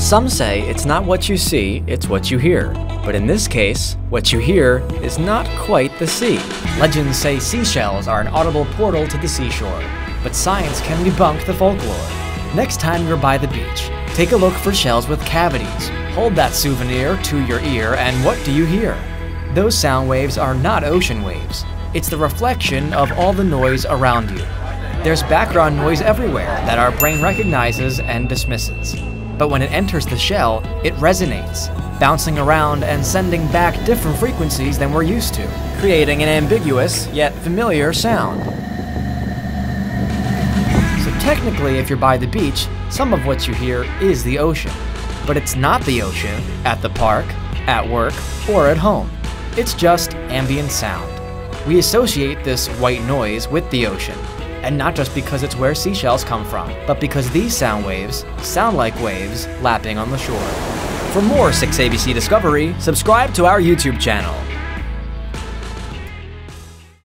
Some say it's not what you see, it's what you hear. But in this case, what you hear is not quite the sea. Legends say seashells are an audible portal to the seashore, but science can debunk the folklore. Next time you're by the beach, take a look for shells with cavities. Hold that souvenir to your ear, and what do you hear? Those sound waves are not ocean waves. It's the reflection of all the noise around you. There's background noise everywhere that our brain recognizes and dismisses. But when it enters the shell, it resonates, bouncing around and sending back different frequencies than we're used to, creating an ambiguous yet familiar sound. So technically, if you're by the beach, some of what you hear is the ocean. But it's not the ocean at the park, at work, or at home. It's just ambient sound. We associate this white noise with the ocean, and not just because it's where seashells come from, but because these sound waves sound like waves lapping on the shore. For more 6ABC Discovery, subscribe to our YouTube channel.